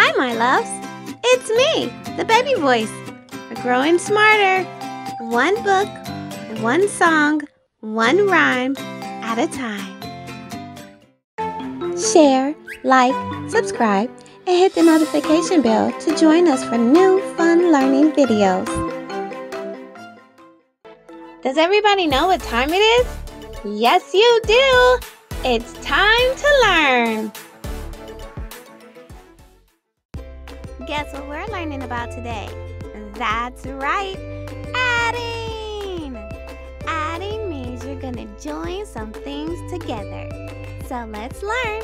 Hi, my loves. It's me, the bAby Voyze. We're growing smarter. One book, one song, one rhyme at a time. Share, like, subscribe, and hit the notification bell to join us for new fun learning videos. Does everybody know what time it is? Yes, you do! It's time to learn! Guess what we're learning about today? That's right, adding! Adding means you're gonna join some things together. So let's learn!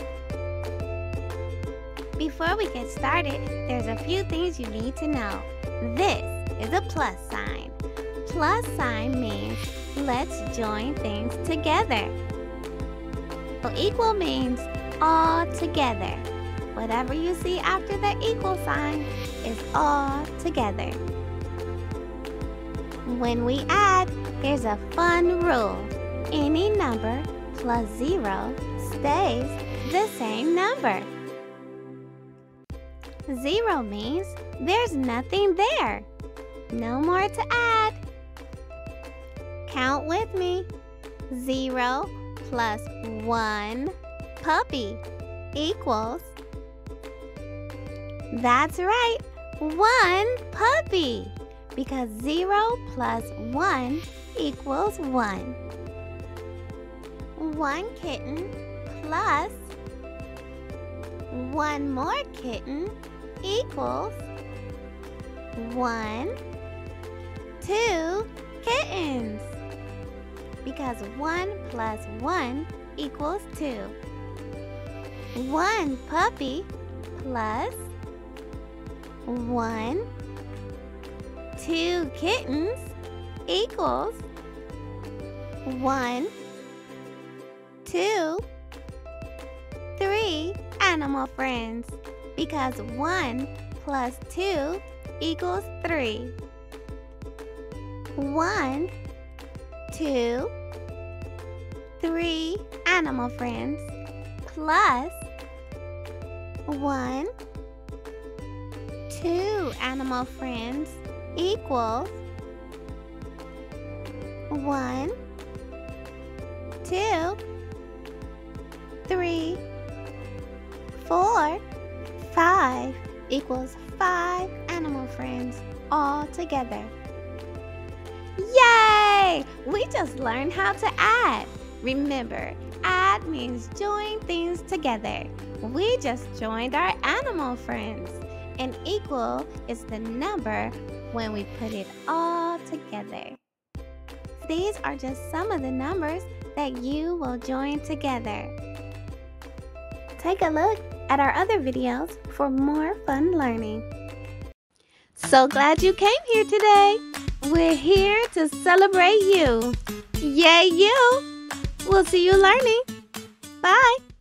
Before we get started, there's a few things you need to know. This is a plus sign. Plus sign means let's join things together. So Equal means all together. Whatever you see after the equal sign is all together. When we add, there's a fun rule. Any number plus zero stays the same number. Zero means there's nothing there. No more to add. Count with me. Zero plus one puppy equals that's right, one puppy. Because 0 plus 1 equals 1. One kitten plus one more kitten equals one, two kittens. Because 1 plus 1 equals 2. One puppy plus one, two kittens equals one, two, three animal friends. Because one plus two equals three. One, two, three animal friends plus one, two animal friends equals one, two, three, four, five equals five animal friends all together. Yay! We just learned how to add. Remember, add means join things together. We just joined our animal friends. And equal is the number when we put it all together. These are just some of the numbers that you will join together. Take a look at our other videos for more fun learning. So glad you came here today. We're here to celebrate you. Yay, you! We'll see you learning. Bye.